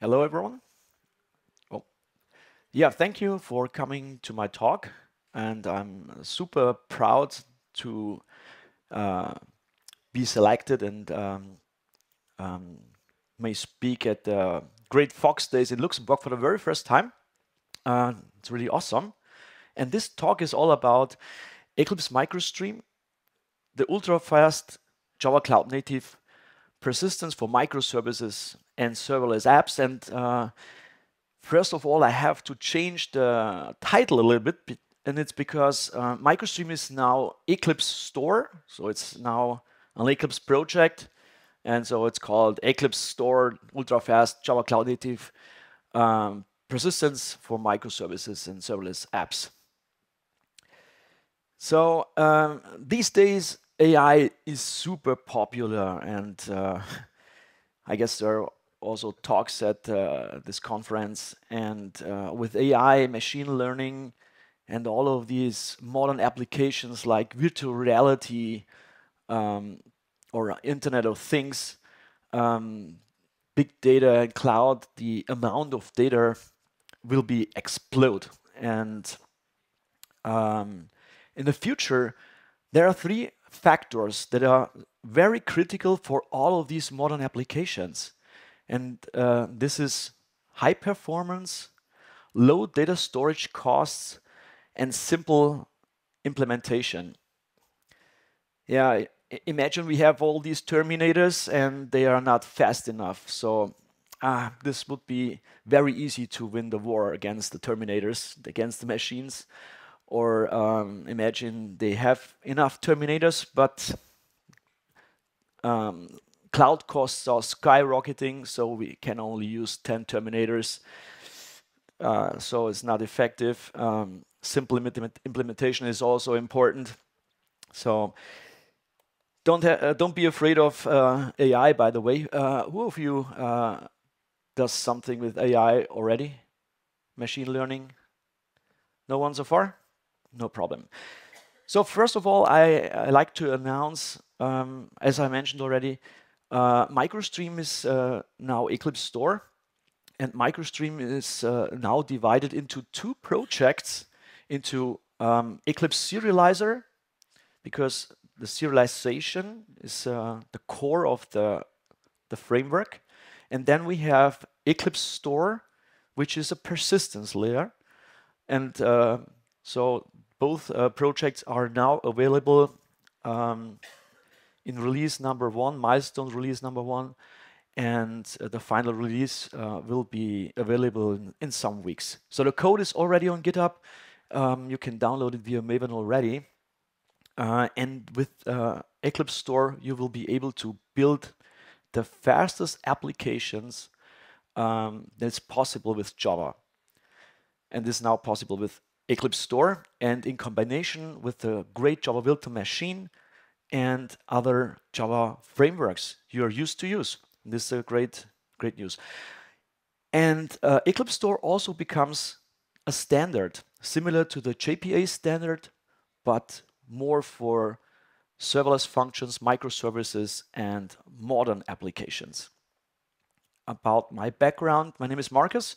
Hello, everyone. Oh, yeah, thank you for coming to my talk. And I'm super proud to uh, be selected and um, um, may speak at the Great Voxxed Days in Luxembourg for the very first time. Uh, it's really awesome. And this talk is all about Eclipse MicroStream, the ultra-fast Java Cloud Native persistence for microservices and serverless apps. And uh, first of all, I have to change the title a little bit, and it's because uh, MicroStream is now Eclipse Store, so it's now an Eclipse project, and so it's called Eclipse Store Ultra Fast Java Cloud Native um, Persistence for Microservices and Serverless Apps. So um, these days, AI is super popular, and uh, I guess there are also talks at uh, this conference. And uh, with AI, machine learning, and all of these modern applications like virtual reality um, or Internet of Things, um, big data and cloud, the amount of data will be explode. And um, in the future, there are three factors that are very critical for all of these modern applications. And uh, this is high performance, low data storage costs, and simple implementation. Yeah, imagine we have all these terminators and they are not fast enough. So uh, this would be very easy to win the war against the terminators, against the machines. Or um, imagine they have enough terminators, but um, cloud costs are skyrocketing, so we can only use 10 terminators. Uh, so it's not effective. Um, simple implementation is also important. So don't uh, don't be afraid of uh, AI. By the way, uh, who of you uh, does something with AI already? Machine learning? No one so far? No problem. So first of all, I, I like to announce, um, as I mentioned already, uh, MicroStream is uh, now Eclipse Store, and MicroStream is uh, now divided into two projects, into um, Eclipse Serializer, because the serialization is uh, the core of the, the framework, and then we have Eclipse Store, which is a persistence layer, and uh, so both uh, projects are now available um, in release number one, milestone release number one, and uh, the final release uh, will be available in, in, some weeks. So the code is already on GitHub. Um, you can download it via Maven already. Uh, and with uh, Eclipse Store, you will be able to build the fastest applications um, that's possible with Java. And this is now possible with Eclipse Store and in combination with the great Java virtual machine and other Java frameworks you are used to use. This is a great, great news. And uh, Eclipse Store also becomes a standard, similar to the JPA standard, but more for serverless functions, microservices, and modern applications. About my background, my name is Markus.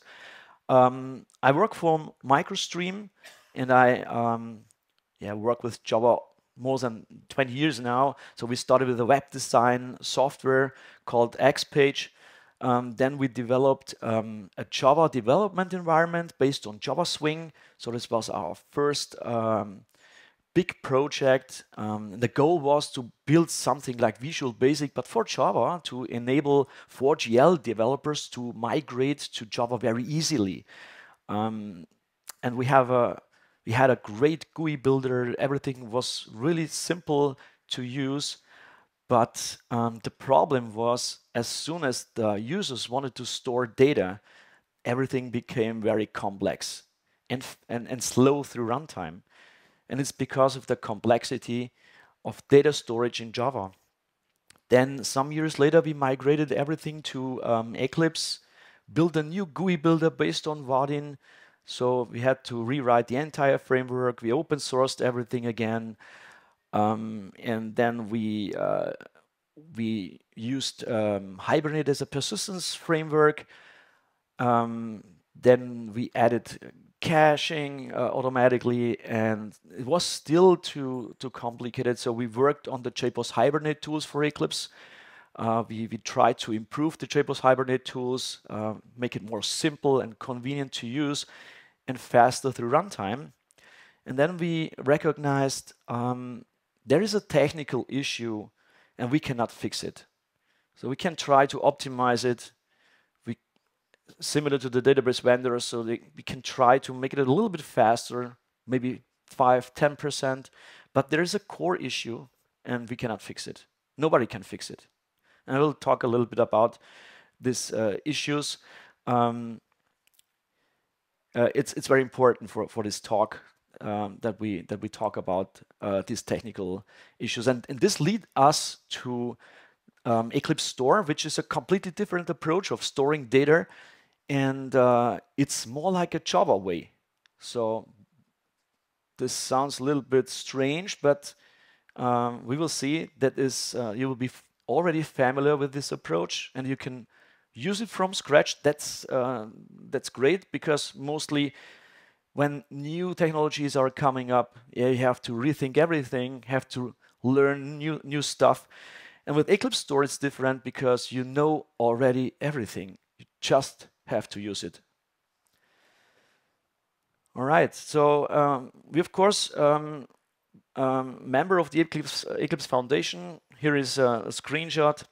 Um, I work for MicroStream, and I um, yeah work with Java more than 20 years now. So we started with a web design software called XPage. Um, then we developed um, a Java development environment based on Java Swing. So this was our first um, big project. Um, the goal was to build something like Visual Basic, but for Java to enable 4GL developers to migrate to Java very easily. Um, and we have a we had a great GUI builder. Everything was really simple to use. But um, the problem was as soon as the users wanted to store data, everything became very complex and, and, and slow through runtime and it's because of the complexity of data storage in Java. Then some years later, we migrated everything to um, Eclipse, built a new GUI builder based on Vaadin. So we had to rewrite the entire framework. We open sourced everything again. Um, and then we uh, we used um, Hibernate as a persistence framework. Um, then we added caching uh, automatically, and it was still too too complicated. So we worked on the JBoss Hibernate tools for Eclipse. Uh, we, we tried to improve the JBoss Hibernate tools, uh, make it more simple and convenient to use, and faster through runtime. And then we recognized um, there is a technical issue, and we cannot fix it. So we can try to optimize it similar to the database vendors, so they, we can try to make it a little bit faster, maybe 5, 10%, but there is a core issue and we cannot fix it. Nobody can fix it. And I will talk a little bit about these uh, issues. Um, uh, it's it's very important for for this talk um, that we that we talk about uh, these technical issues, and and this lead us to um, Eclipse Store, which is a completely different approach of storing data and uh, it's more like a Java way. So this sounds a little bit strange, but um, we will see that is uh, you will be already familiar with this approach, and you can use it from scratch. That's uh, that's great because mostly when new technologies are coming up, yeah, you have to rethink everything, have to learn new new stuff. And with Eclipse Store, it's different because you know already everything. You just have to use it. All right, so um, we of course um, um, member of the Eclipse, Eclipse Foundation. Here is a, a screenshot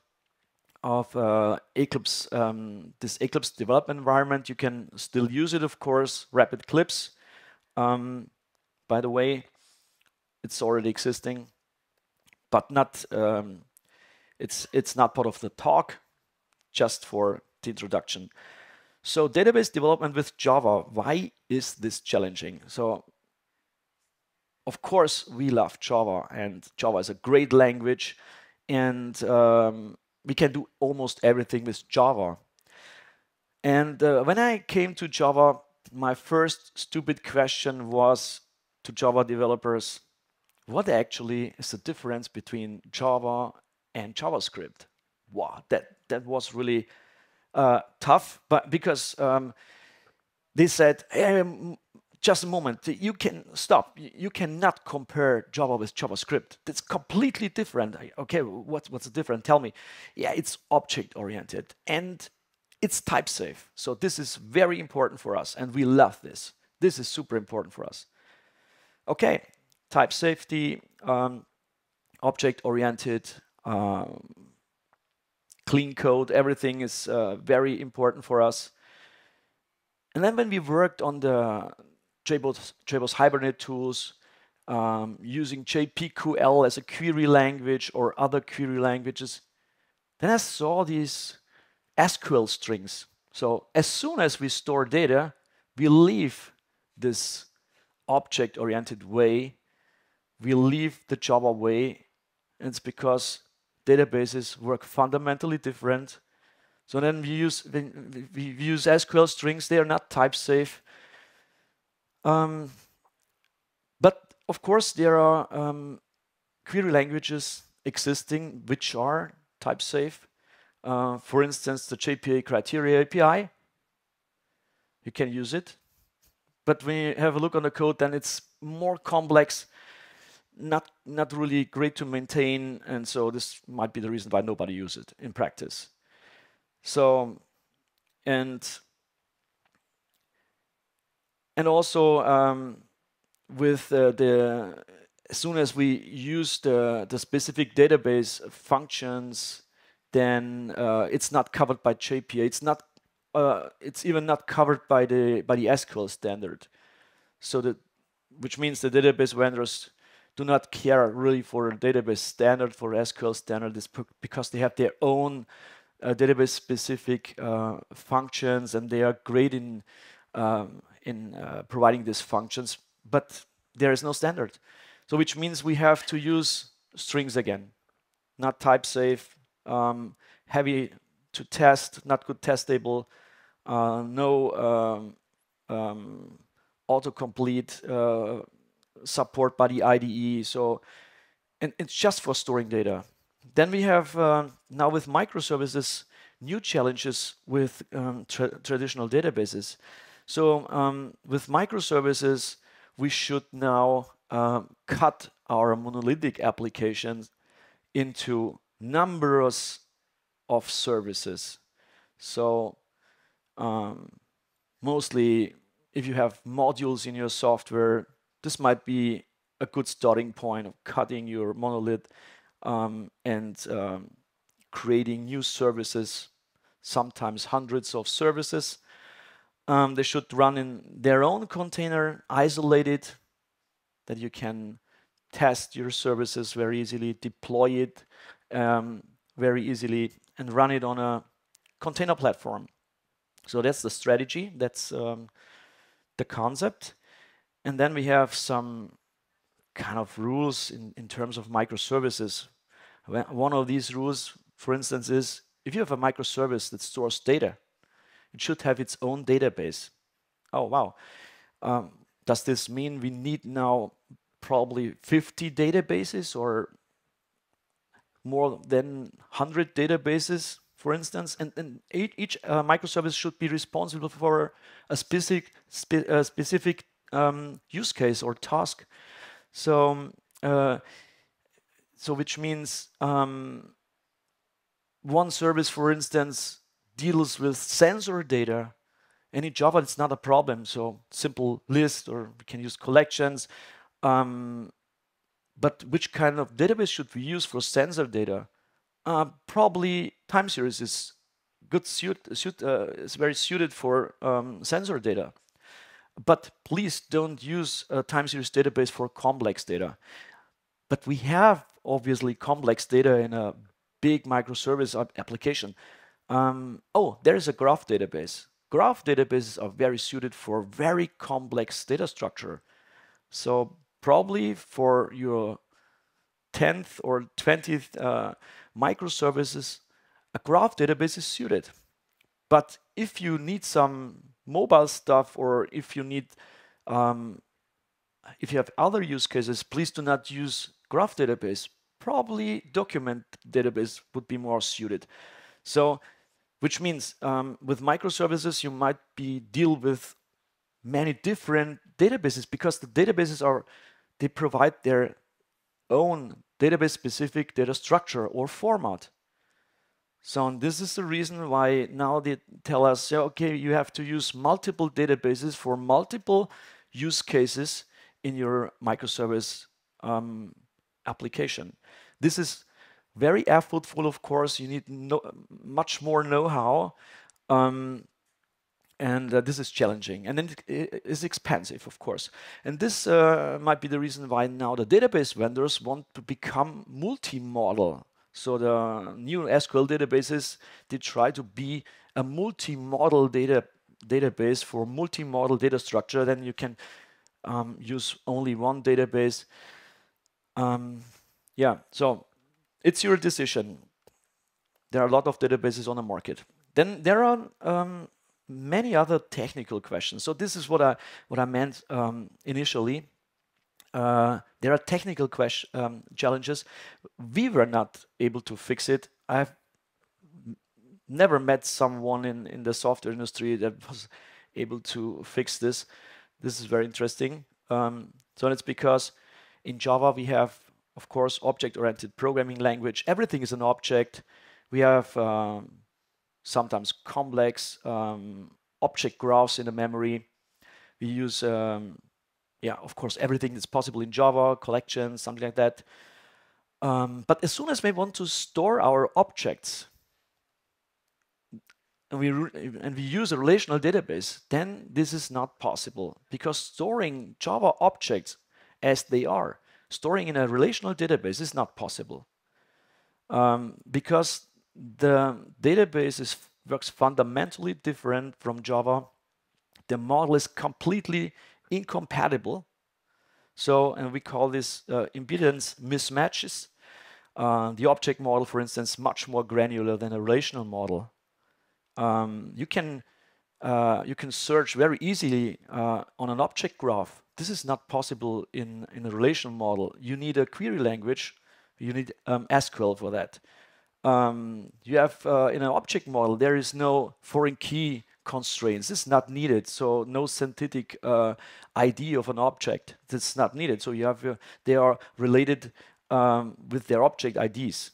of uh, Eclipse, um, this Eclipse development environment. You can still use it, of course, RapidClipse. Um, by the way, it's already existing, but not. Um, it's it's not part of the talk, just for the introduction. So database development with Java, why is this challenging? So of course we love Java and Java is a great language and um, we can do almost everything with Java. And uh, when I came to Java, my first stupid question was to Java developers, what actually is the difference between Java and JavaScript? Wow, that, that was really uh, tough, but because um, they said, hey, just a moment, you can stop. You cannot compare Java with JavaScript. It's completely different. Okay, what's what's the difference? Tell me. Yeah, it's object oriented and it's type safe. So this is very important for us, and we love this. This is super important for us. Okay, type safety, um, object oriented. Um, clean code, everything is uh, very important for us. And then when we worked on the JBoss, Hibernate tools, um, using JPQL as a query language or other query languages, then I saw these SQL strings. So as soon as we store data, we leave this object-oriented way, we leave the Java way, and it's because databases work fundamentally different. So then we use we use SQL strings. They are not type safe. Um, but of course, there are um, query languages existing which are type safe. Uh, for instance, the JPA criteria API. You can use it. But when you have a look on the code, then it's more complex not not really great to maintain, and so this might be the reason why nobody uses it in practice. So, and and also um, with uh, the as soon as we use the the specific database functions, then uh, it's not covered by JPA. It's not. Uh, it's even not covered by the by the SQL standard. So that, which means the database vendors do not care really for a database standard, for SQL standard, is because they have their own uh, database specific uh, functions and they are great in, um, in uh, providing these functions, but there is no standard. So which means we have to use strings again, not type safe, um, heavy to test, not good testable, uh, no um, um, autocomplete uh, support by the IDE. So, and it's just for storing data. Then we have uh, now with microservices new challenges with um, tra traditional databases. So um, with microservices, we should now uh, cut our monolithic applications into numbers of services. So um, mostly if you have modules in your software, this might be a good starting point of cutting your monolith um, and um, creating new services, sometimes hundreds of services. Um, they should run in their own container, isolated, that you can test your services very easily, deploy it um, very easily, and run it on a container platform. So that's the strategy, that's um, the concept. And then we have some kind of rules in, in terms of microservices. One of these rules, for instance, is if you have a microservice that stores data, it should have its own database. Oh, wow. Um, does this mean we need now probably 50 databases or more than 100 databases, for instance? And, and each uh, microservice should be responsible for a specific, spe uh, specific um, use case or task. So, uh, so which means um, one service, for instance, deals with sensor data. And in Java, it's not a problem. So simple list, or we can use collections. Um, but which kind of database should we use for sensor data? Uh, probably time series is good suit, suit uh, is very suited for um, sensor data. But please don't use a time series database for complex data. But we have obviously complex data in a big microservice application. Um, oh, there is a graph database. Graph databases are very suited for very complex data structure. So probably for your 10th or 20th uh, microservices, a graph database is suited. But if you need some mobile stuff or if you need um, if you have other use cases, please do not use graph database. Probably document database would be more suited. So, which means um, with microservices, you might be deal with many different databases because the databases are, they provide their own database specific data structure or format. So this is the reason why now they tell us, yeah, okay, you have to use multiple databases for multiple use cases in your microservice um, application. This is very effortful, of course. You need no, much more know-how. Um, and uh, this is challenging and then it is expensive of course and this uh, might be the reason why now the database vendors want to become multi-model so the new SQL databases, they try to be a multi-model data database for multi-model data structure. Then you can um, use only one database. Um, yeah, so it's your decision. There are a lot of databases on the market. Then there are um, many other technical questions. So this is what I what I meant um, initially. Uh, there are technical question, um, challenges. We were not able to fix it. I've never met someone in, in the software industry that was able to fix this. This is very interesting. Um, so it's because in Java we have, of course, object-oriented programming language. Everything is an object. We have um, sometimes complex um, object graphs in the memory. We use um, yeah, of course, everything is possible in Java, collections, something like that. Um, but as soon as we want to store our objects, and we, and we use a relational database, then this is not possible because storing Java objects as they are, storing in a relational database is not possible. Um, because the database is, works fundamentally different from Java. The model is completely incompatible. So, and we call this uh, impedance mismatches. Uh, the object model, for instance, much more granular than a relational model. Um, you can uh, you can search very easily uh, on an object graph. This is not possible in in a relational model. You need a query language. You need um, SQL for that. um, you have uh, in an object model, there is no foreign key constraints. Is not needed. So no synthetic uh, ID of an object. This is not needed. So you have uh, they are related um, with their object IDs.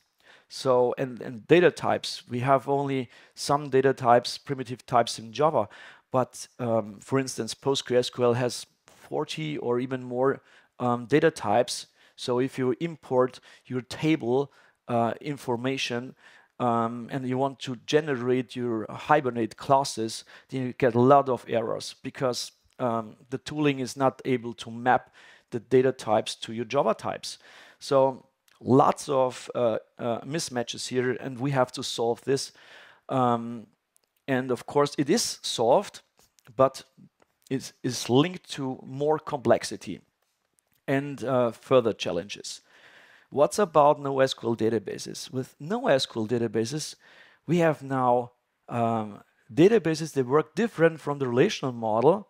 So and, and data types, we have only some data types, primitive types in Java. But um, for instance, PostgreSQL has 40 or even more um, data types. So if you import your table uh, information um, and you want to generate your Hibernate classes, then you get a lot of errors because um, the tooling is not able to map the data types to your Java types. So lots of uh, uh, mismatches here, and we have to solve this. Um, and of course, it is solved, but it is linked to more complexity and uh, further challenges. What's about NoSQL databases? With NoSQL databases, we have now um, databases that work different from the relational model.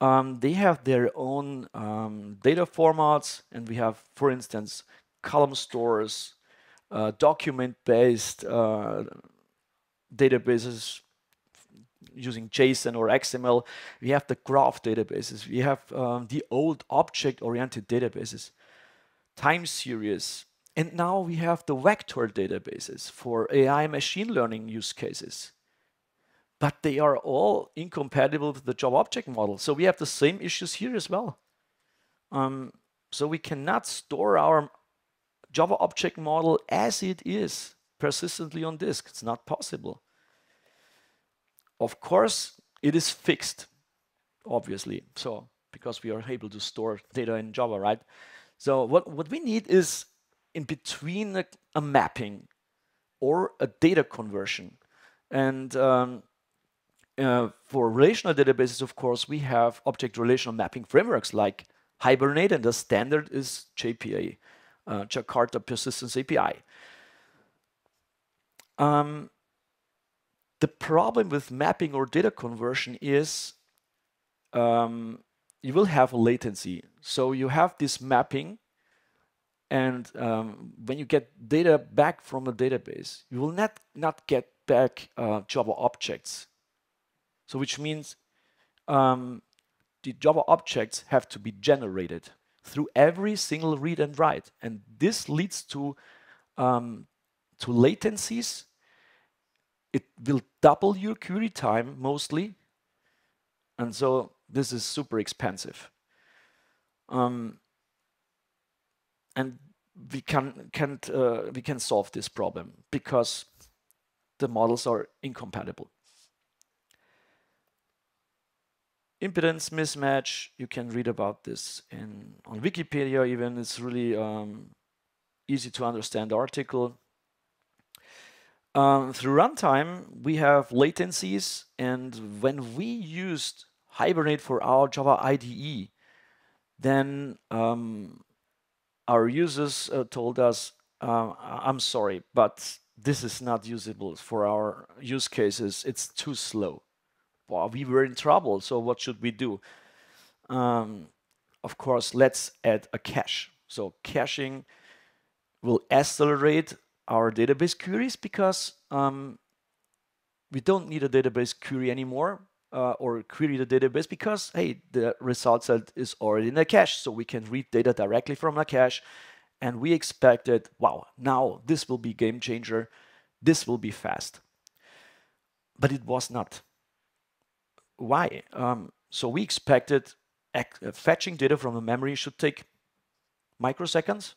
Um, they have their own um, data formats, and we have, for instance, column stores, uh, document-based uh, databases using JSON or XML. We have the graph databases. We have um, the old object-oriented databases time series. And now we have the vector databases for AI machine learning use cases. But they are all incompatible with the Java object model. So we have the same issues here as well. Um, so we cannot store our Java object model as it is persistently on disk. It's not possible. Of course, it is fixed, obviously. So because we are able to store data in Java, right? So what, what we need is in between a, a mapping or a data conversion. And um, uh, for relational databases, of course, we have object relational mapping frameworks like Hibernate, and the standard is JPA, uh, Jakarta Persistence API. Um, the problem with mapping or data conversion is um, you will have a latency. So you have this mapping, and um, when you get data back from a database, you will not, not get back uh, Java objects. So which means um, the Java objects have to be generated through every single read and write. And this leads to, um, to latencies. It will double your query time mostly. And so this is super expensive. Um, and we can can't uh, we can solve this problem because the models are incompatible. Impedance mismatch, you can read about this in on Wikipedia even. It's really um, easy to understand article. Um, through runtime, we have latencies, and when we used Hibernate for our Java IDE, then um, our users uh, told us, uh, I'm sorry, but this is not usable for our use cases. It's too slow. Well, we were in trouble, so what should we do? Um, of course, let's add a cache. So caching will accelerate our database queries because um, we don't need a database query anymore uh, or query the database because, hey, the result set is already in the cache. So we can read data directly from the cache. And we expected, wow, now this will be game changer. This will be fast. But it was not. Why? Um, so we expected uh, fetching data from the memory should take microseconds.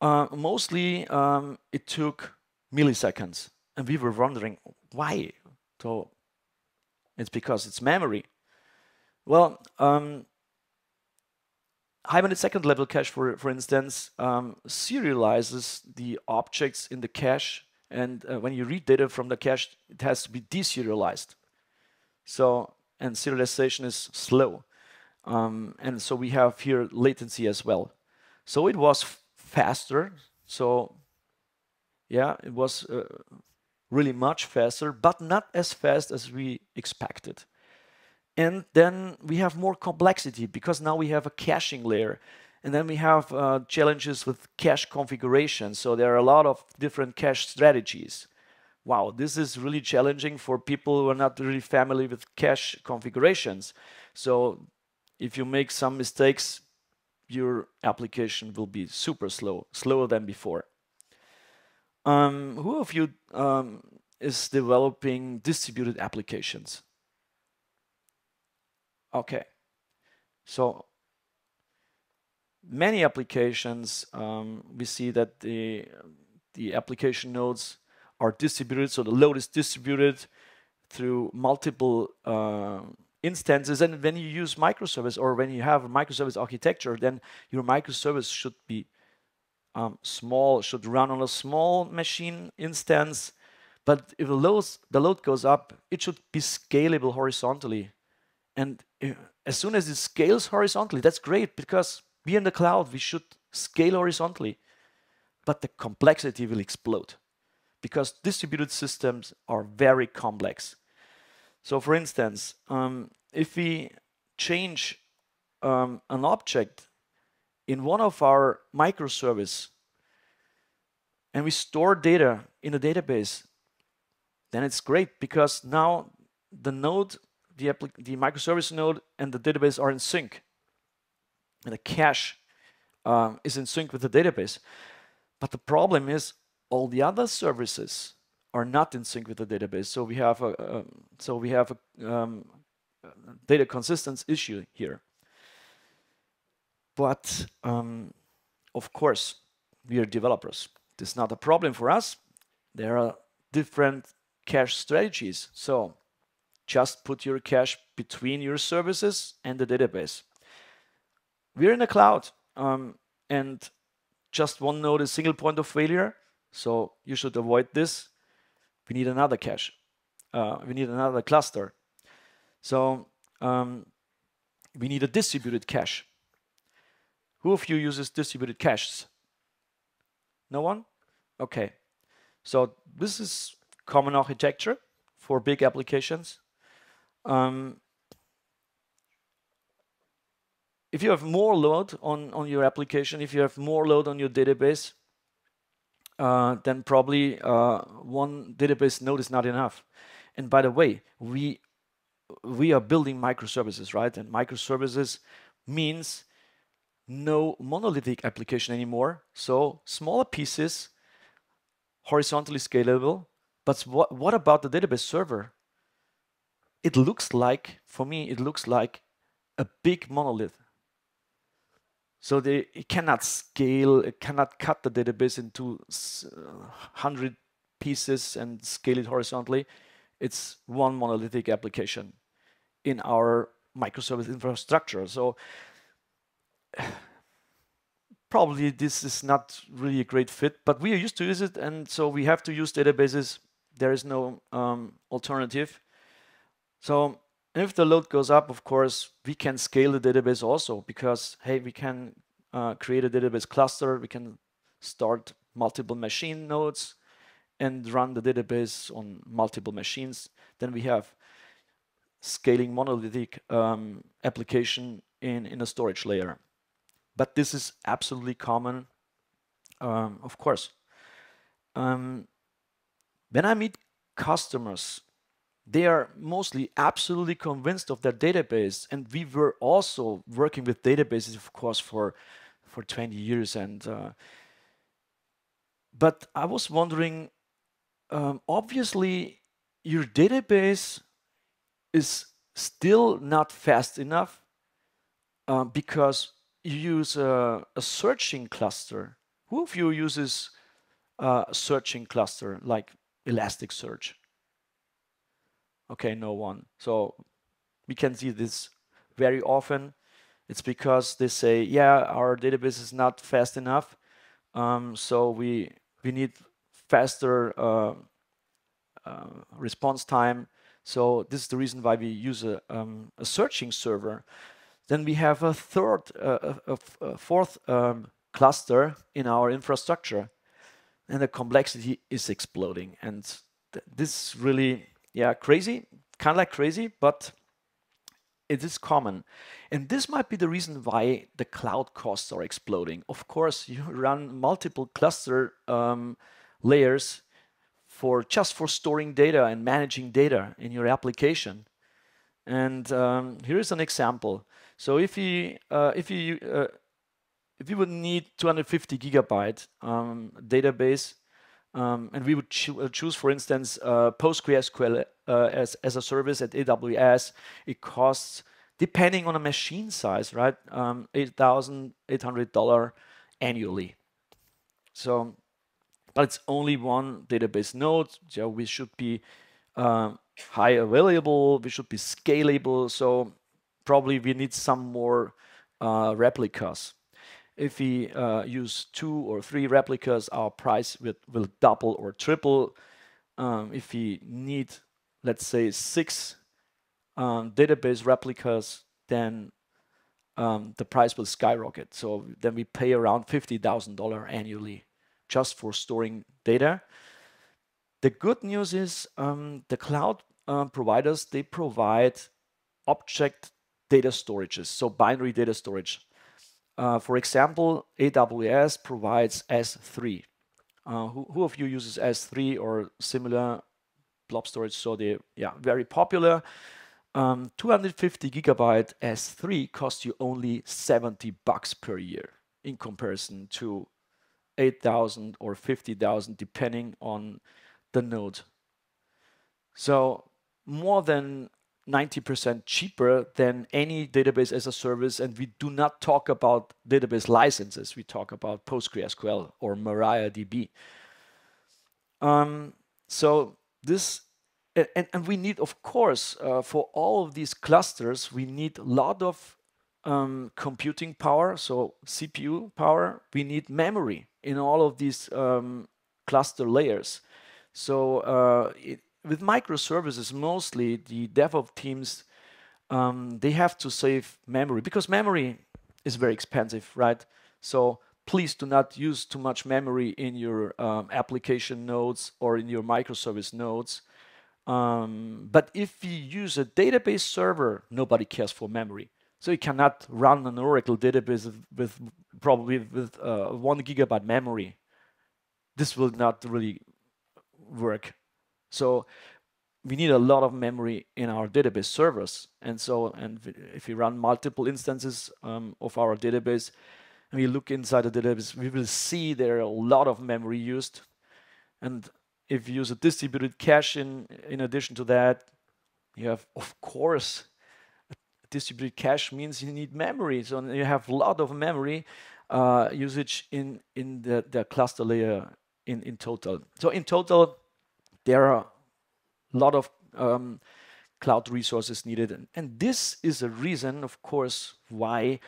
Uh, mostly um, it took milliseconds. And we were wondering why. So it's because it's memory. Well, um, Hibernate second level cache, for, for instance, um, serializes the objects in the cache. And uh, when you read data from the cache, it has to be deserialized. So, and serialization is slow. Um, and so we have here latency as well. So it was faster. So yeah, it was uh, really much faster, but not as fast as we expected. And then we have more complexity because now we have a caching layer. And then we have uh, challenges with cache configuration. So there are a lot of different cache strategies. Wow, this is really challenging for people who are not really familiar with cache configurations. So if you make some mistakes, your application will be super slow, slower than before. Um, who of you um, is developing distributed applications? Okay, so many applications, um, we see that the, the application nodes are distributed, so the load is distributed through multiple uh, instances. And when you use microservice or when you have a microservice architecture, then your microservice should be um, small, should run on a small machine instance. But if the load, the load goes up, it should be scalable horizontally. And if, as soon as it scales horizontally, that's great because we in the cloud, we should scale horizontally. But the complexity will explode because distributed systems are very complex. So for instance, um, if we change um, an object in one of our microservice and we store data in a database, then it's great because now the node, the, the microservice node and the database are in sync. And the cache um, is in sync with the database. But the problem is all the other services are not in sync with the database. So we have a, a so we have a um, data consistency issue here. But um, of course, we are developers. This is not a problem for us. There are different cache strategies. So just put your cache between your services and the database. We're in the cloud, um, and just one node is single point of failure. So you should avoid this. We need another cache. Uh, we need another cluster. So um, we need a distributed cache. Who of you uses distributed caches? No one? Okay. So this is common architecture for big applications. Um, if you have more load on, on your application, if you have more load on your database, uh, then probably uh, one database node is not enough. And by the way, we we are building microservices, right? And microservices means no monolithic application anymore. So smaller pieces, horizontally scalable. But what, what about the database server? It looks like, for me, it looks like a big monolith. So they, it cannot scale, it cannot cut the database into 100 uh, pieces and scale it horizontally. It's one monolithic application in our microservice infrastructure. So probably this is not really a great fit, but we are used to use it, and so we have to use databases. There is no um, alternative. So if the load goes up, of course, we can scale the database also because, hey, we can uh, create a database cluster. We can start multiple machine nodes and run the database on multiple machines. Then we have scaling monolithic um, application in, in a storage layer. But this is absolutely common, um, of course. Um, when I meet customers they are mostly absolutely convinced of their database and we were also working with databases of course for for 20 years and uh, but i was wondering um, obviously your database is still not fast enough uh, because you use a, a, searching cluster who of you uses a searching cluster like elasticsearch Okay, no one. So we can see this very often. It's because they say, yeah, our database is not fast enough. Um, so we we need faster uh, uh, response time. So this is the reason why we use a, um, a searching server. Then we have a third, uh, a, a, fourth um, cluster in our infrastructure, and the complexity is exploding. And th this really yeah, crazy, kind of like crazy, but it is common. And this might be the reason why the cloud costs are exploding. Of course, you run multiple cluster um, layers for just for storing data and managing data in your application. And um, here is an example. So if you uh, if you uh, if you would need 250 gigabyte um, database, um, and we would cho uh, choose, for instance, uh, PostgreSQL uh, as as a service at AWS, it costs depending on a machine size, right, um, eight thousand eight hundred dollar annually. So but it's only one database node. So we should be uh, high available, we should be scalable. So probably we need some more uh, replicas. If we uh, use two or three replicas, our price will, will double or triple. Um, if we need, let's say, six um, database replicas, then um, the price will skyrocket. So then we pay around $50,000 annually just for storing data. The good news is um, the cloud uh, providers, they provide object data storages, so binary data storage. Uh, for example, AWS provides S3. Uh, who, who, of you uses S3 or similar blob storage? So they're yeah, very popular. Um, 250 gigabyte S3 costs you only 70 bucks per year in comparison to 8,000 or 50,000 depending on the node. So more than 90% cheaper than any database as a service. And we do not talk about database licenses. We talk about PostgreSQL or MariaDB. Um, so this, and, and we need, of course, uh, for all of these clusters, we need a lot of um, computing power, so CPU power. We need memory in all of these um, cluster layers. So uh, it, with microservices, mostly the DevOps teams, um, they have to save memory because memory is very expensive, right? So please do not use too much memory in your um, application nodes or in your microservice nodes. Um, but if you use a database server, nobody cares for memory. So you cannot run an Oracle database with probably with uh, one gigabyte memory. This will not really work. So we need a lot of memory in our database servers. And so, and if we run multiple instances um, of our database, and we look inside the database, we will see there are a lot of memory used. And if you use a distributed cache in, in addition to that, you have, of course, distributed cache means you need memory. So you have a lot of memory uh, usage in, in the, the cluster layer in, in total. So in total, there are a lot of um, cloud resources needed. And, and this is a reason, of course, why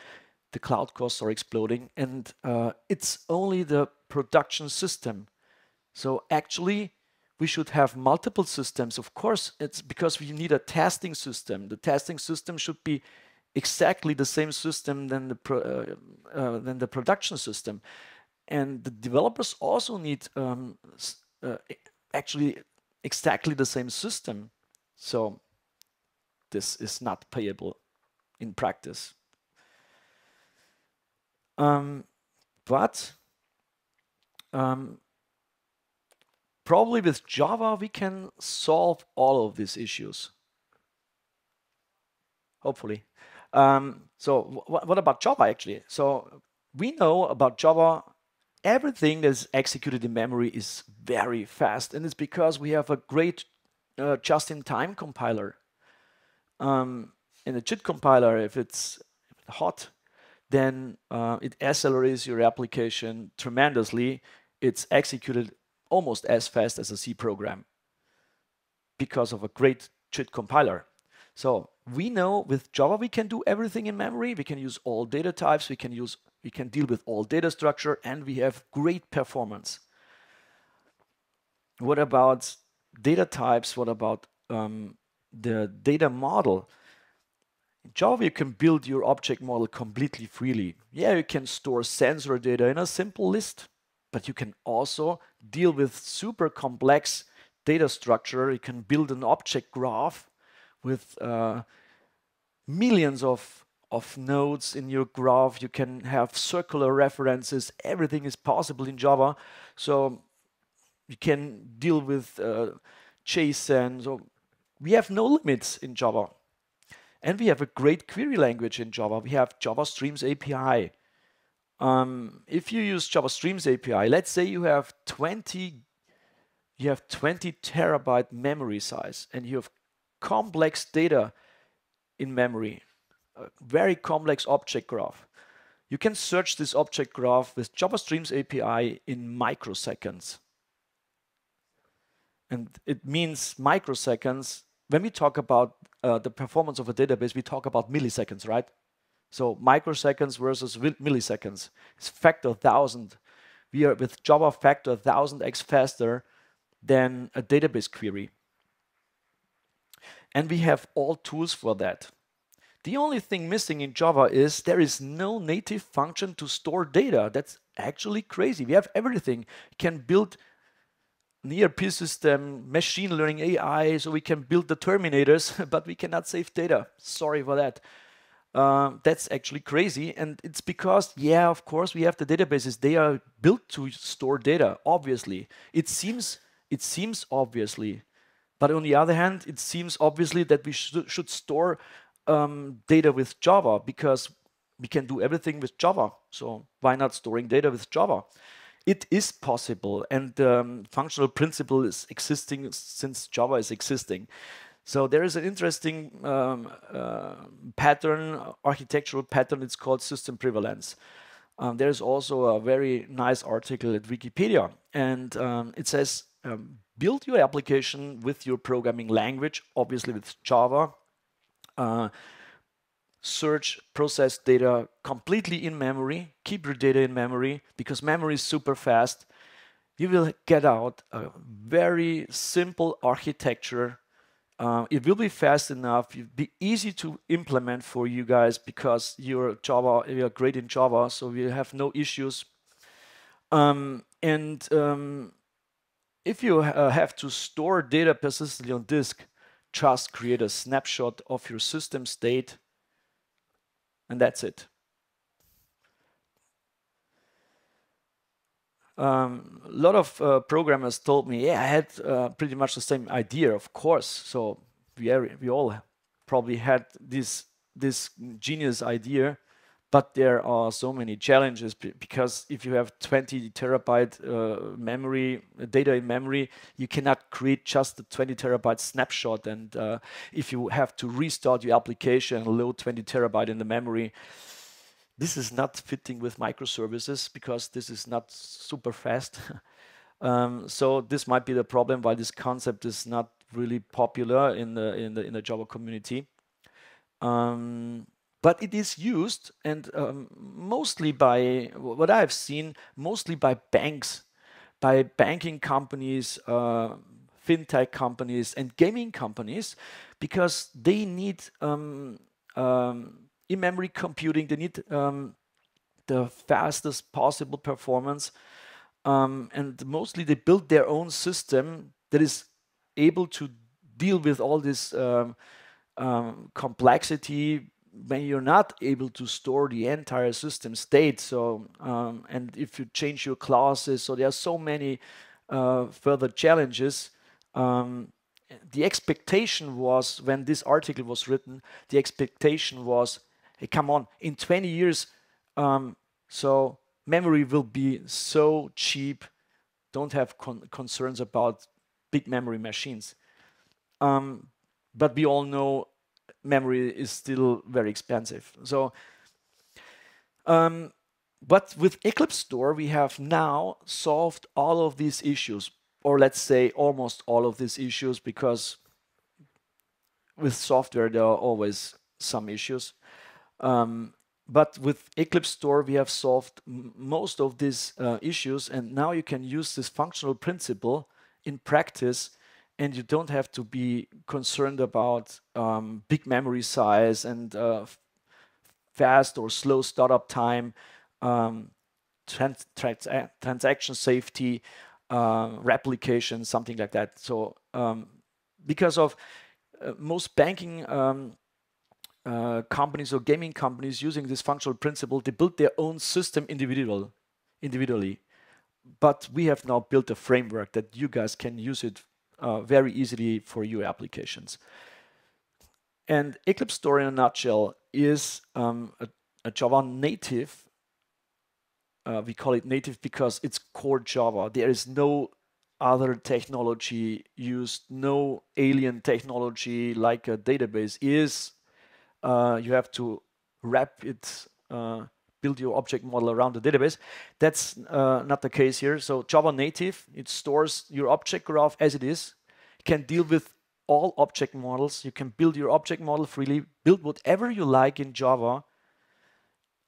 the cloud costs are exploding. And uh, it's only the production system. So actually, we should have multiple systems. Of course, it's because we need a testing system. The testing system should be exactly the same system than the pro, uh, uh, than the production system, and the developers also need um, uh, actually exactly the same system. So this is not payable in practice. Um, but um, probably with Java, we can solve all of these issues. Hopefully. Um, so what about Java actually? So we know about Java, everything that's executed in memory is very fast. And it's because we have a great uh, just-in-time compiler. Um, in the JIT compiler, if it's hot, then uh, it accelerates your application tremendously. It's executed almost as fast as a C program because of a great JIT compiler. So we know with Java we can do everything in memory. We can use all data types. We can use we can deal with all data structure, and we have great performance. What about data types? What about um, the data model? In Java, you can build your object model completely freely. Yeah, you can store sensor data in a simple list but you can also deal with super complex data structure. You can build an object graph with uh, millions of of nodes in your graph. You can have circular references. Everything is possible in Java. So you can deal with uh, JSON. So we have no limits in Java. And we have a great query language in Java. We have Java Streams API. Um, if you use Java Streams API, let's say you have 20 you have 20 terabyte memory size and you have complex data in memory, a very complex object graph. You can search this object graph with Java Streams API in microseconds. And it means microseconds. When we talk about uh, the performance of a database, we talk about milliseconds, right? So microseconds versus milliseconds. It's factor thousand. We are with Java factor thousand x faster than a database query. And we have all tools for that. The only thing missing in Java is there is no native function to store data. That's actually crazy. We have everything. We can build an ERP system, machine learning AI, so we can build the terminators, but we cannot save data. Sorry for that. Uh, that's actually crazy. And it's because, yeah, of course, we have the databases. They are built to store data, obviously. It seems, it seems obviously. But on the other hand, it seems obviously that we sh should store um, data with Java because we can do everything with Java. So why not storing data with Java? It is possible, and um, functional principle is existing since Java is existing. So there is an interesting um, uh, pattern, architectural pattern. It's called system prevalence. Um, there's also a very nice article at Wikipedia, and um, it says um, build your application with your programming language, obviously with Java. Uh, search, process data completely in memory, keep your data in memory because memory is super fast. You will get out a very simple architecture. Uh, it will be fast enough. It'll be easy to implement for you guys because you're Java, you're great in Java, so we have no issues. Um, and um, if you uh, have to store data persistently on disk, just create a snapshot of your system state and that's it. Um, a lot of uh, programmers told me, yeah, I had uh, pretty much the same idea, of course. So we, are, we all probably had this, this genius idea but there are so many challenges because if you have 20 terabyte uh, memory data in memory you cannot create just a 20 terabyte snapshot. And uh, if you have to restart your application and load 20 terabyte in the memory this is not fitting with microservices because this is not super fast. Um, so this might be the problem why this concept is not really popular in the in the in the java community. Um, but it is used and um, mostly by what I've seen, mostly by banks, by banking companies, uh, fintech companies, and gaming companies, because they need um, um, in-memory computing. They need um, the fastest possible performance, um, and mostly they build their own system that is able to deal with all this um, complexity when you're not able to store the entire system state so um, and if you change your classes so there are so many uh, further challenges. Um, the expectation was when this article was written the expectation was hey come on in 20 years um, so memory will be so cheap. Don't have con concerns about big memory machines. Um, but we all know memory is still very expensive. So, um, but with Eclipse Store, we have now solved all of these issues, or let's say almost all of these issues, because with software there are always some issues. Um, but with Eclipse Store, we have solved most of these uh, issues, and now you can use this functional principle in practice and you don't have to be concerned about um, big memory size and uh, fast or slow startup time, um, trans trans transaction safety, uh, replication, something like that. So um, because of uh, most banking um, uh, companies or gaming companies using this functional principle, they build their own system individual, individually. But we have now built a framework that you guys can use it uh, very easily for your applications. And Eclipse Store in a nutshell is um, a, a, Java native. Uh, we call it native because it's core Java. There is no other technology used, no alien technology like a database is. Uh, you have to wrap it, uh, build your object model around the database. That's uh, not the case here. So Java native, it stores your object graph as it is, can deal with all object models. You can build your object model freely, build whatever you like in Java.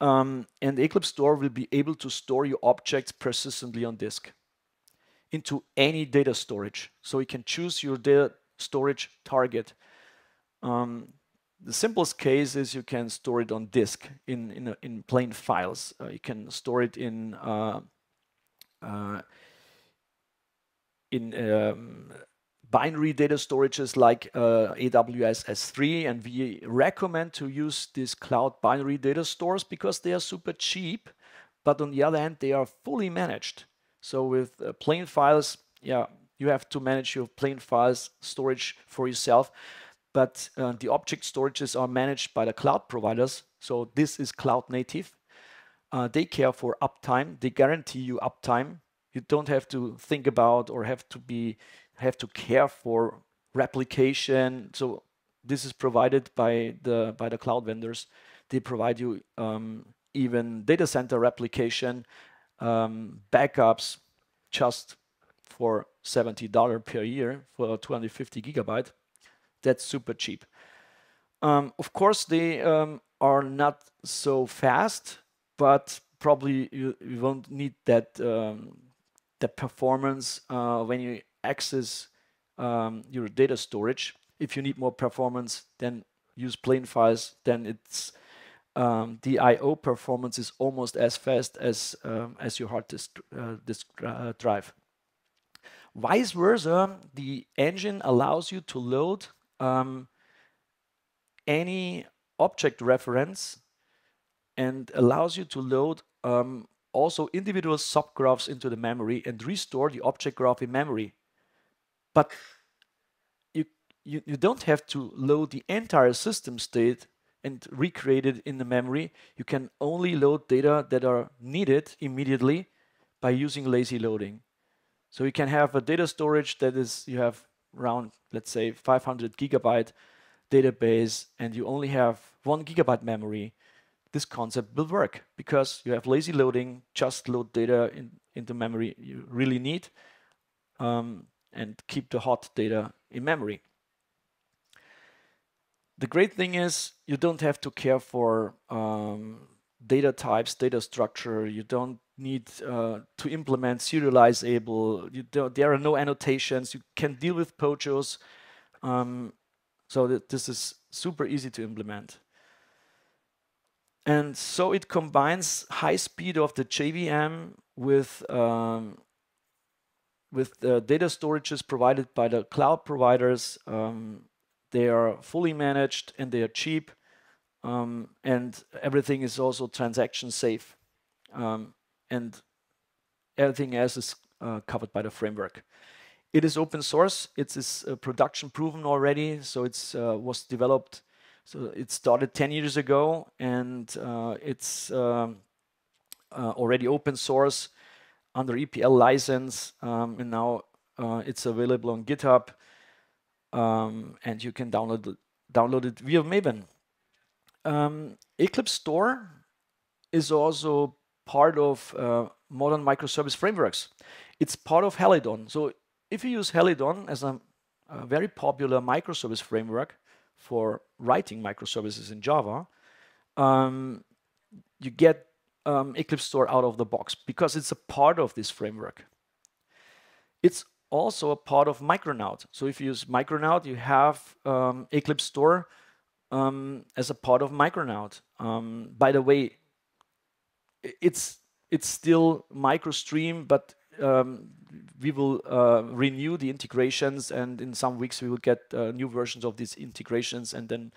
Um, and Eclipse Store will be able to store your objects persistently on disk into any data storage. So you can choose your data storage target. Um, the simplest case is you can store it on disk in in, in plain files. Uh, you can store it in uh, uh, in um, binary data storages like uh, AWS S3, and we recommend to use these cloud binary data stores because they are super cheap, but on the other hand, they are fully managed. So with uh, plain files, yeah, you have to manage your plain files storage for yourself. But uh, the object storages are managed by the cloud providers. So this is cloud native. Uh, they care for uptime. They guarantee you uptime. You don't have to think about or have to be have to care for replication. So this is provided by the by the cloud vendors. They provide you um, even data center replication um, backups just for $70 per year for 250 gigabyte. That's super cheap. Um, of course, they um, are not so fast, but probably you, you won't need that um, that performance uh, when you access um, your data storage. If you need more performance, then use plain files. Then it's um, the I/O performance is almost as fast as um, as your hard disk, uh, disk uh, drive. Vice versa, the engine allows you to load um, any object reference and allows you to load um, also individual subgraphs into the memory and restore the object graph in memory. But you, you, you don't have to load the entire system state and recreate it in the memory. You can only load data that are needed immediately by using lazy loading. So you can have a data storage that is, you have around, let's say 500 gigabyte database and you only have one gigabyte memory. This concept will work because you have lazy loading, just load data in, into memory you really need um, and keep the hot data in memory the great thing is you don't have to care for um, data types, data structure. You don't need uh, to implement serializable. there are no annotations. You can deal with POJOs. Um, so this is super easy to implement. And so it combines high speed of the JVM with um, with the data storages provided by the cloud providers, um, they are fully managed and they are cheap. Um, and everything is also transaction safe. Um, and everything else is uh, covered by the framework. It is open source. It is uh, production proven already. So it uh, was developed. So it started 10 years ago, and uh, it's um, uh, already open source under EPL license, um, and now uh, it's available on GitHub um, and you can download download it via Maven. Um, Eclipse Store is also part of uh, modern microservice frameworks. It's part of Helidon. So if you use Helidon as a, a very popular microservice framework for writing microservices in Java, um, you get um, Eclipse Store out of the box because it's a part of this framework. It's also a part of Micronaut. So if you use Micronaut, you have um, Eclipse Store um, as a part of Micronaut. Um, by the way, it's it's still MicroStream, but um, we will uh, renew the integrations, and in some weeks we will get uh, new versions of these integrations, and then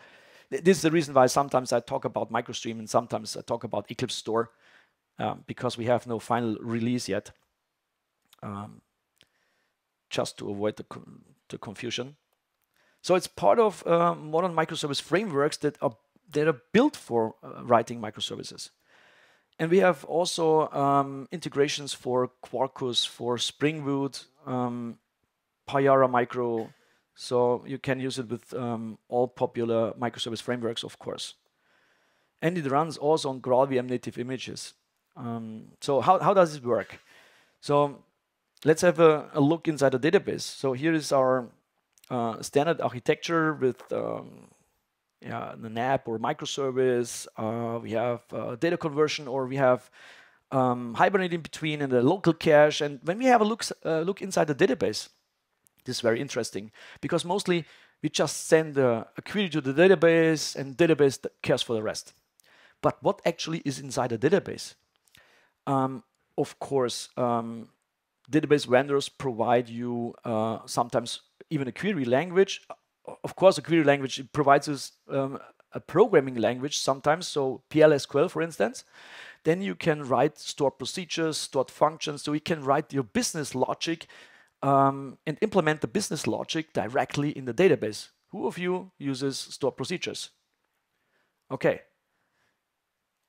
this is the reason why sometimes I talk about MicroStream and sometimes I talk about Eclipse Store um, because we have no final release yet. Um, just to avoid the, the confusion. So it's part of uh, modern microservice frameworks that are that are built for uh, writing microservices. And we have also um, integrations for Quarkus, for Spring Boot, um, Payara Micro. So you can use it with um, all popular microservice frameworks, of course. And it runs also on GraalVM native images. Um, so how, how does it work? So let's have a, a, look inside the database. So here is our uh, standard architecture with um, yeah, an app or microservice. Uh, we have uh, data conversion, or we have um, Hibernate in between and the local cache. And when we have a look, uh, look inside the database, this is very interesting because mostly we just send a, a query to the database and database cares for the rest. But what actually is inside the database? Um, of course, um, database vendors provide you uh, sometimes even a query language of course, a query language provides us um, a programming language sometimes, so PL/SQL, for instance. Then you can write stored procedures, stored functions, so you can write your business logic um, and implement the business logic directly in the database. Who of you uses stored procedures? Okay.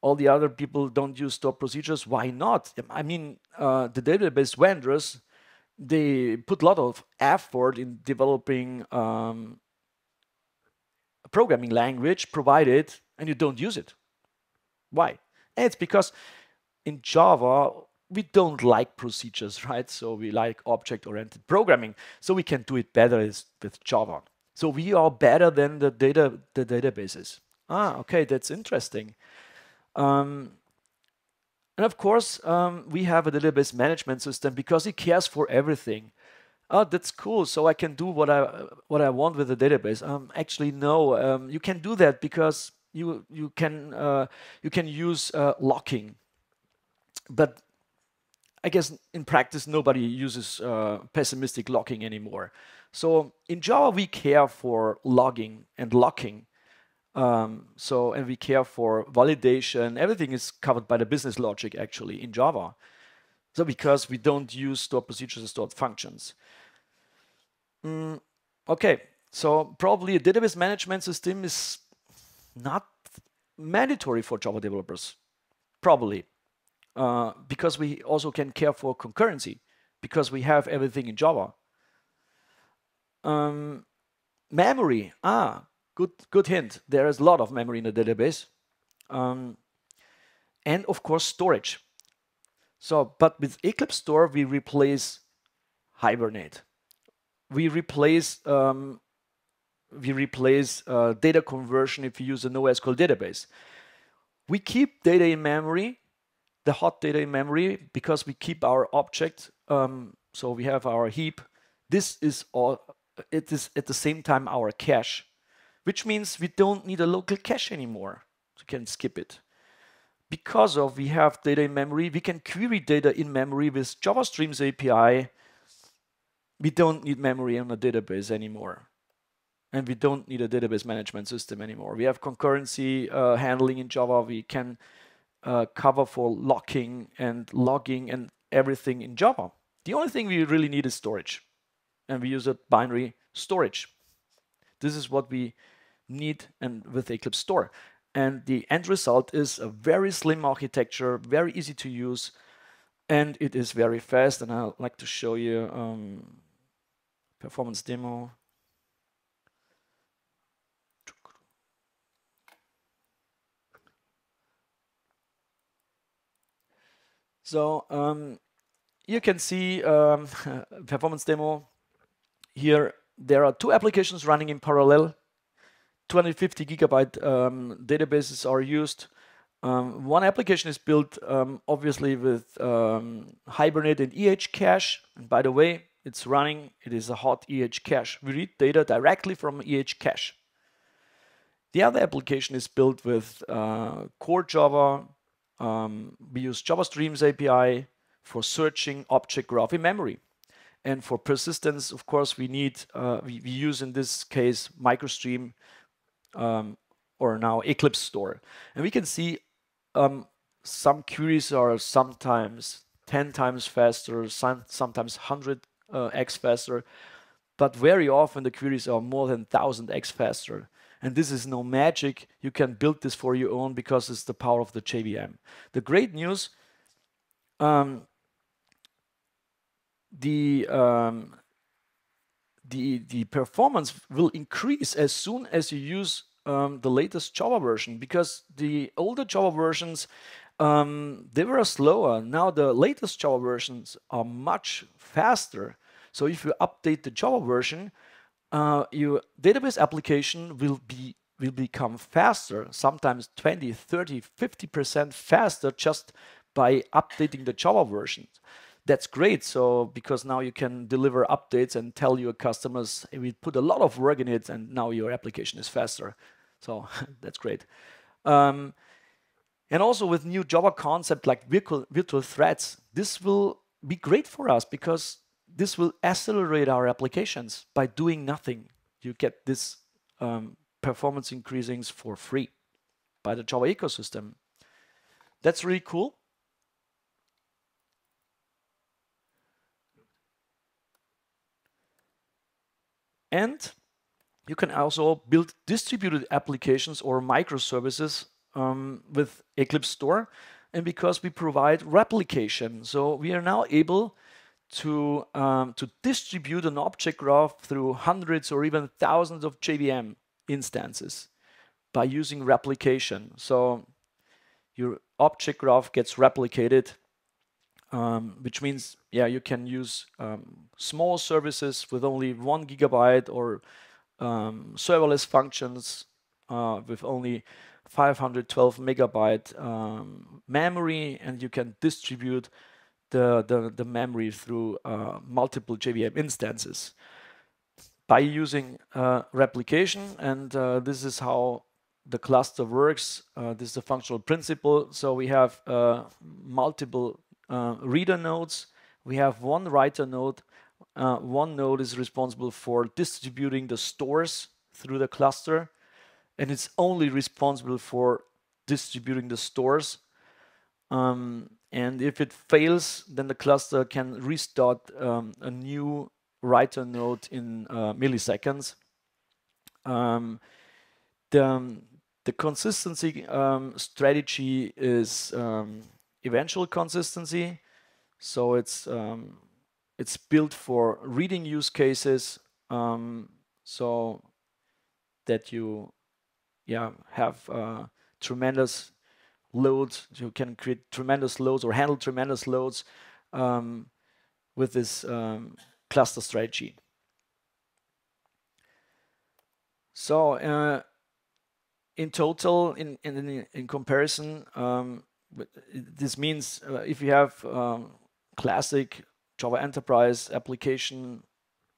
All the other people don't use stored procedures. Why not? I mean, uh, the database vendors, they put a lot of effort in developing um, a programming language provided and you don't use it. Why? And it's because in Java, we don't like procedures, right? So we like object-oriented programming. So we can do it better with Java. So we are better than the data the databases. Ah, okay, that's interesting. Um, and of course, um, we have a database management system because it cares for everything oh, that's cool. So I can do what I what I want with the database. Um, actually, no. Um, you can do that because you you can uh, you can use uh, locking, but I guess in practice nobody uses uh, pessimistic locking anymore. So in Java we care for logging and locking. Um, so and we care for validation. Everything is covered by the business logic actually in Java. So because we don't use stored procedures and stored functions. Mm, okay, so probably a database management system is not mandatory for Java developers. Probably. Uh, because we also can care for concurrency, because we have everything in Java. Um, memory, ah, good, good hint. There is a lot of memory in the database. Um, and of course, storage. So, but with Eclipse Store, we replace Hibernate. We replace um, we replace uh, data conversion if you use a NoSQL database. We keep data in memory, the hot data in memory, because we keep our object. Um, so we have our heap. This is all. It is at the same time our cache, which means we don't need a local cache anymore. We can skip it because of we have data in memory, we can query data in memory with Java Streams API. We don't need memory on a database anymore. And we don't need a database management system anymore. We have concurrency uh, handling in Java. We can uh, cover for locking and logging and everything in Java. The only thing we really need is storage. And we use a binary storage. This is what we need and with Eclipse Store. And the end result is a very slim architecture, very easy to use, and it is very fast. And I'd like to show you um, performance demo. So um, you can see um, performance demo here. There are two applications running in parallel. 250 gigabyte um, databases are used. Um, one application is built um, obviously with um, Hibernate and EH cache. And by the way, it's running, it is a hot EH cache. We read data directly from EH cache. The other application is built with uh, core Java. Um, we use Java Streams API for searching object graph in memory. And for persistence, of course, we need, uh, we, we use in this case MicroStream um, or now Eclipse Store. And we can see um, some queries are sometimes 10 times faster, some, sometimes 100 uh, faster, but very often the queries are more than 1000 x faster. And this is no magic. You can build this for your own because it's the power of the JVM. The great news, um, the um, the the performance will increase as soon as you use um, the latest Java version because the older Java versions um, they were slower. Now the latest Java versions are much faster. So if you update the Java version, uh, your database application will be will become faster, sometimes 20, 30, 50% faster just by updating the Java versions. That's great. So because now you can deliver updates and tell your customers, we put a lot of work in it and now your application is faster. So that's great. Um, and also with new Java concept like virtual, virtual threads, this will be great for us because this will accelerate our applications by doing nothing. You get this um, performance increasings for free by the Java ecosystem. That's really cool. And you can also build distributed applications or microservices um, with Eclipse Store. And because we provide replication, so we are now able to, um, to distribute an object graph through hundreds or even thousands of JVM instances by using replication. So your object graph gets replicated, um, which means, yeah, you can use um, small services with only one gigabyte or um, serverless functions uh, with only 512 megabyte um, memory and you can distribute the, the, the memory through uh, multiple JVM instances by using uh, replication and uh, this is how the cluster works. Uh, this is a functional principle. So we have uh, multiple uh, reader nodes. We have one writer node. one node is responsible for distributing the stores through the cluster and it's only responsible for distributing the stores. Um, and if it fails, then the cluster can restart um, a new writer node in uh, milliseconds. Um, the, the consistency um, strategy is um, eventual consistency. So it's um, it's built for reading use cases so that you yeah have uh, tremendous loads. You can create tremendous loads or handle tremendous loads um, with this um, cluster strategy. So uh, in total, in in in comparison, um, this means uh, if you have um, classic Java Enterprise application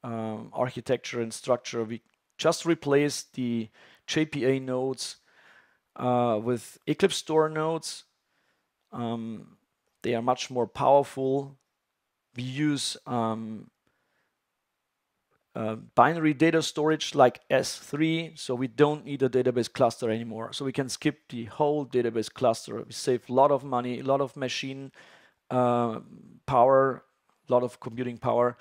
um, architecture and structure, we just replace the JPA nodes uh, with Eclipse Store nodes. Um, they are much more powerful. We use um, uh, binary data storage like S3, so we don't need a database cluster anymore. So we can skip the whole database cluster. We save a lot of money, a lot of machine uh, power, a lot of computing power.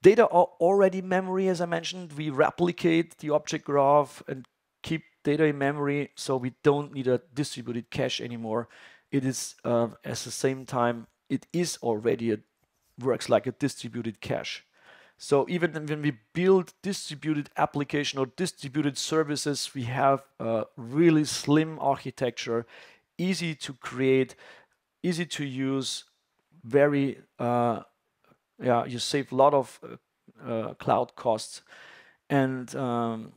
Data are already memory, as I mentioned. We replicate the object graph and keep data in memory, so we don't need a distributed cache anymore. It is uh, at the same time, it is already a, works like a distributed cache. So even when we build distributed application or distributed services, we have a really slim architecture, easy to create, easy to use, very, uh, yeah, you save a lot of uh, uh, cloud costs. And um,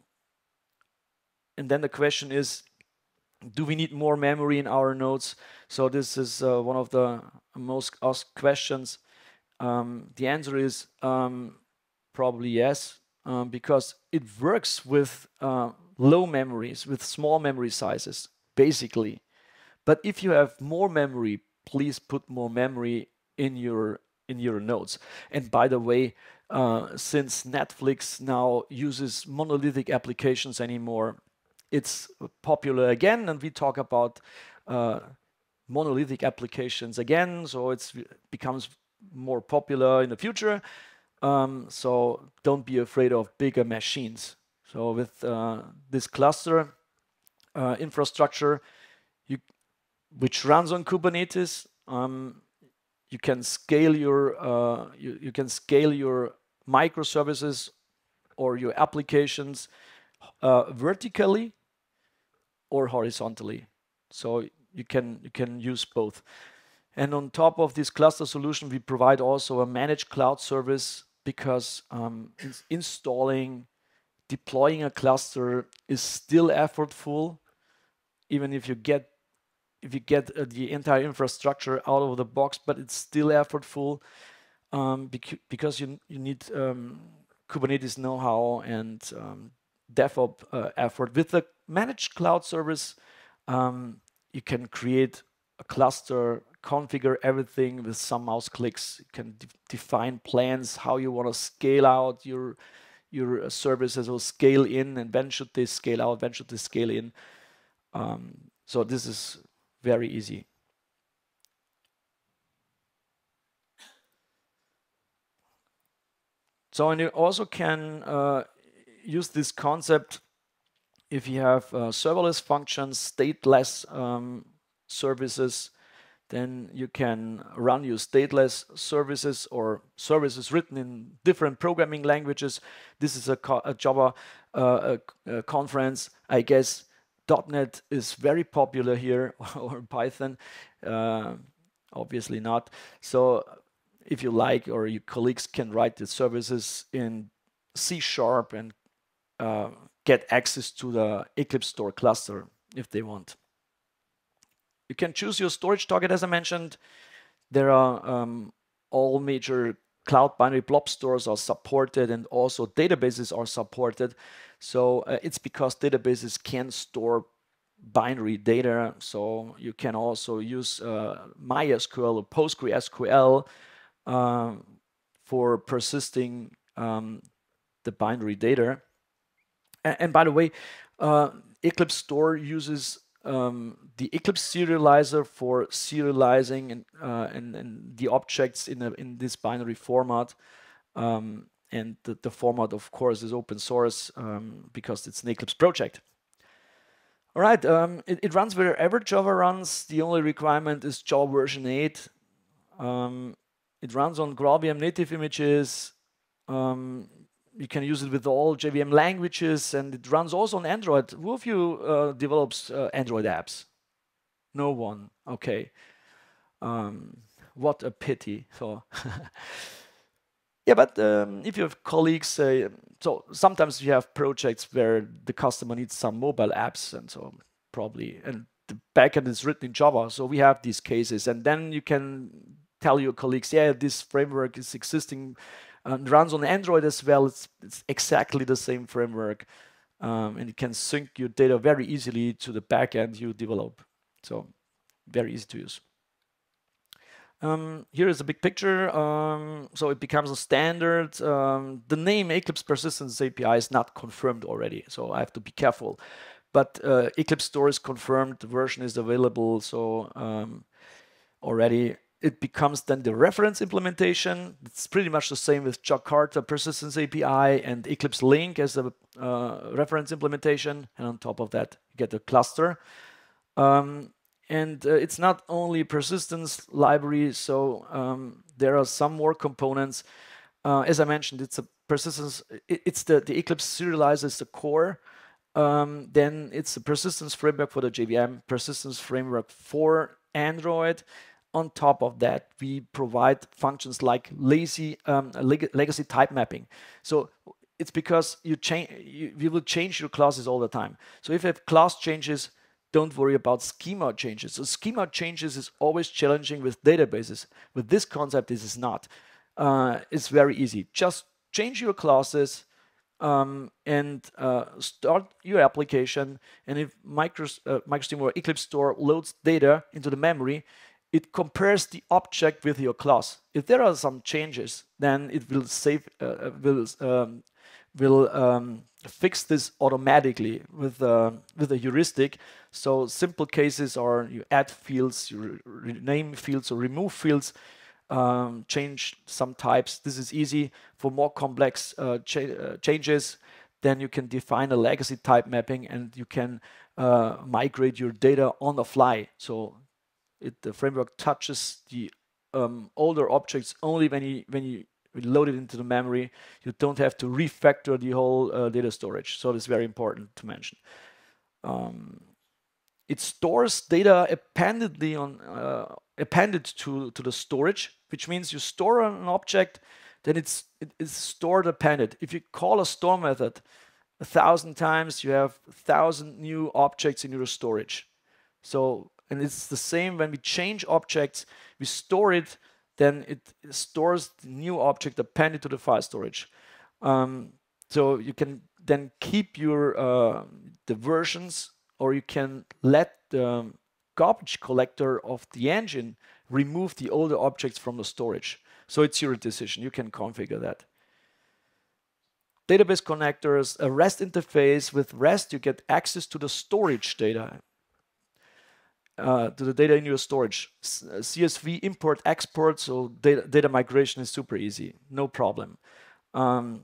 and then the question is, do we need more memory in our nodes? So this is uh, one of the most asked questions. Um, the answer is um, probably yes, um, because it works with uh, low memories, with small memory sizes, basically. But if you have more memory, please put more memory in your in your nodes. And by the way, uh, since Netflix now uses monolithic applications anymore, it's popular again, and we talk about uh, monolithic applications again. So it becomes more popular in the future. Um, so don't be afraid of bigger machines. So with uh, this cluster uh, infrastructure, you, which runs on Kubernetes, um, you can scale your uh, you, you can scale your microservices or your applications uh, vertically or horizontally. So you can you can use both. And on top of this cluster solution, we provide also a managed cloud service because um, ins installing, deploying a cluster is still effortful, even if you get if you get uh, the entire infrastructure out of the box, but it's still effortful um, bec because you you need um, Kubernetes know-how and um, DevOps uh, effort. With the managed cloud service, um, you can create a cluster, configure everything with some mouse clicks. You can de define plans, how you want to scale out your your uh, services or scale in, and when should they scale out, when should they scale in. Um, so this is very easy. So and you also can uh, use this concept if you have uh, serverless functions, stateless um, services, then you can run your stateless services or services written in different programming languages. This is a, a Java uh, a, a conference. I guess .NET is very popular here or Python. Uh, obviously not. So if you like or your colleagues can write the services in C Sharp and uh, get access to the Eclipse Store cluster if they want. You can choose your storage target, as I mentioned. There are um, all major cloud binary blob stores are supported and also databases are supported. So uh, it's because databases can store binary data. So you can also use uh, MySQL or PostgreSQL uh, for persisting um, the binary data. And, and by the way, uh, Eclipse Store uses um, the Eclipse serializer for serializing and, uh, and, and, the objects in, a, in this binary format. Um, and the, the, format, of course, is open source um, because it's an Eclipse project. All right, um, it, it, runs wherever Java runs. The only requirement is Java version 8. Um, it runs on GraalVM native images. You can use it with all JVM languages, and it runs also on Android. Who of you uh, develops uh, Android apps? No one. Okay. Um, what a pity. So, yeah, but um, if you have colleagues, uh, so sometimes you have projects where the customer needs some mobile apps, and so probably and the backend is written in Java. So we have these cases, and then you can tell your colleagues, yeah, this framework is existing and runs on Android as well. It's, it's exactly the same framework. Um, and it can sync your data very easily to the backend you develop. So very easy to use. Um, here is a big picture. Um, so it becomes a standard. Um, the name Eclipse Persistence API is not confirmed already, so I have to be careful. But uh, Eclipse Store is confirmed. The version is available. So um, already it becomes then the reference implementation. It's pretty much the same with Jakarta Persistence API and EclipseLink as a uh, reference implementation. And on top of that, you get the cluster. Um, and uh, it's not only persistence library, so um, there are some more components. Uh, as I mentioned, it's a persistence, it, it's the, the Eclipse serializer is the core. Um, then it's a persistence framework for the JVM, persistence framework for Android, on top of that, we provide functions like lazy um, leg legacy type mapping. So it's because you change, you, will change your classes all the time. So if you have class changes, don't worry about schema changes. So schema changes is always challenging with databases. With this concept, this is not. Uh, it's very easy. Just change your classes um, and uh, start your application. And if Micro, uh, or Eclipse Store loads data into the memory, it compares the object with your class. If there are some changes, then it will save uh, uh will um, will um, fix this automatically with uh, with a heuristic. So simple cases are you add fields, you rename fields or remove fields, um, change some types. This is easy. For more complex uh, cha uh, changes, then you can define a legacy type mapping and you can uh, migrate your data on the fly. So it, the framework touches the um, older objects only when you when you load it into the memory. You don't have to refactor the whole uh, data storage. So it's very important to mention. Um, it stores data appendedly on uh, appended to to the storage, which means you store an object, then it's it is stored appended. If you call a store method a thousand times, you have a thousand new objects in your storage. So and it's the same when we change objects, we store it then it stores the new object appended to the file storage. Um, so you can then keep your uh, the versions, or you can let the garbage collector of the engine remove the older objects from the storage. So it's your decision. You can configure that. Database connectors, a REST interface. With REST, you get access to the storage data uh, to the data in your storage. CSV import export, so data, data migration is super easy, no problem. Um,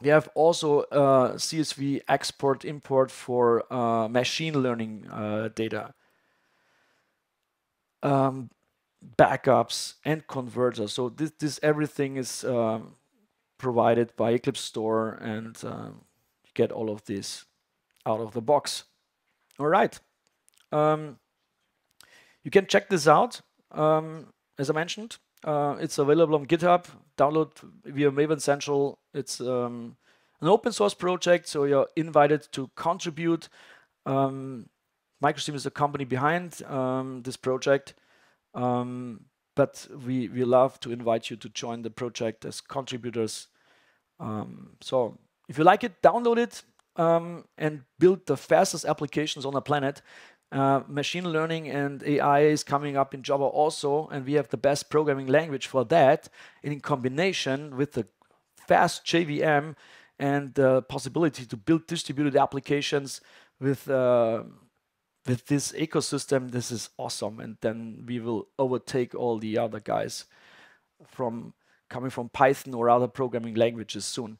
we have also uh, CSV export import for uh, machine learning uh, data. Um, backups and converters. So this, this everything is um, provided by Eclipse Store and um, you get all of this out of the box. All right. Um, you can check this out. Um, as I mentioned, uh, it's available on GitHub. Download via Maven Central. It's um, an open source project, so you're invited to contribute. Um, MicroStream is the company behind um, this project, um, but we, we love to invite you to join the project as contributors. Um, so if you like it, download it um, and build the fastest applications on the planet. Uh, machine learning and AI is coming up in Java also, and we have the best programming language for that. And in combination with the fast JVM and the possibility to build distributed applications with uh, with this ecosystem, this is awesome. And then we will overtake all the other guys from coming from Python or other programming languages soon.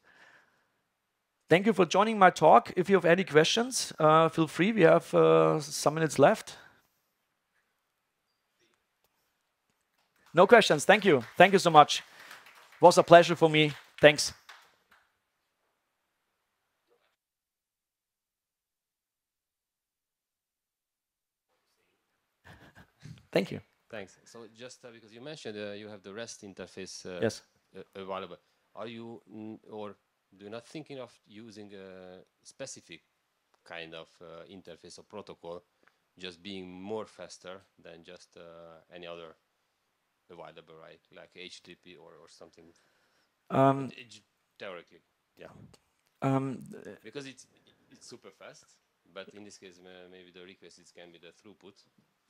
Thank you for joining my talk. If you have any questions, uh, feel free. We have uh, some minutes left. No questions. Thank you. Thank you so much. It was a pleasure for me. Thanks. Thank you. Thanks. So just uh, because you mentioned uh, you have the REST interface uh, yes. available, are you or do not thinking of using a specific kind of uh, interface or protocol just being more faster than just uh, any other available, right? Like HTTP or, or something. Um, theoretically, yeah. Um, because it's it's super fast, but in this case, maybe the request is can be the throughput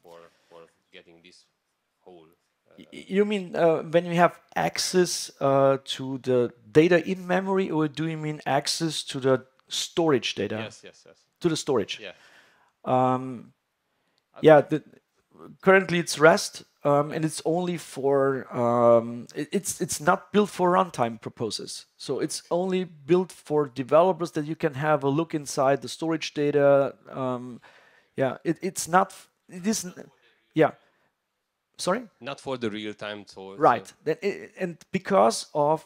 for for getting this whole you mean uh, when you have access uh, to the data in memory, or do you mean access to the storage data? Yes, yes, yes. To the storage. Yeah. Um, yeah. The, currently, it's REST, um, and it's only for um, it, it's it's not built for runtime purposes. So it's only built for developers that you can have a look inside the storage data. Um, yeah, it, it's not. It isn't. Yeah Sorry? Not for the real time tool. Right. So. And because of,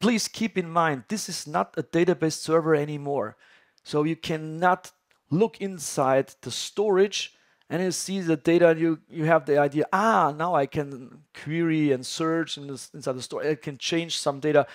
please keep in mind, this is not a database server anymore. So you cannot look inside the storage and you see the data and you, you have the idea, ah, now I can query and search in this, inside the store. I can change some data.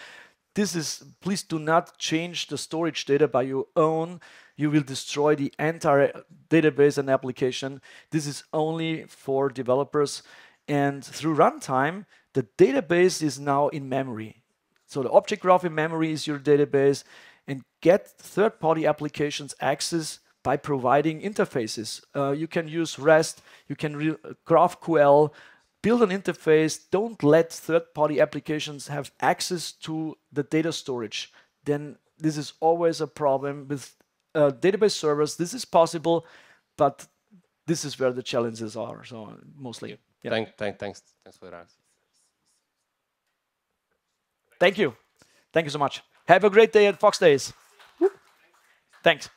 This is, please do not change the storage data by your own. You will destroy the entire database and application. This is only for developers. And through runtime, the database is now in memory. So the object graph in memory is your database and get third-party applications access by providing interfaces. Uh, you can use REST, you can GraphQL, build an interface. Don't let third-party applications have access to the data storage. Then this is always a problem with uh, database servers. This is possible, but this is where the challenges are. So mostly. Yeah. Thank, thank, thanks, thanks for that. Thank you. Thank you so much. Have a great day at Voxxed Days. Thanks.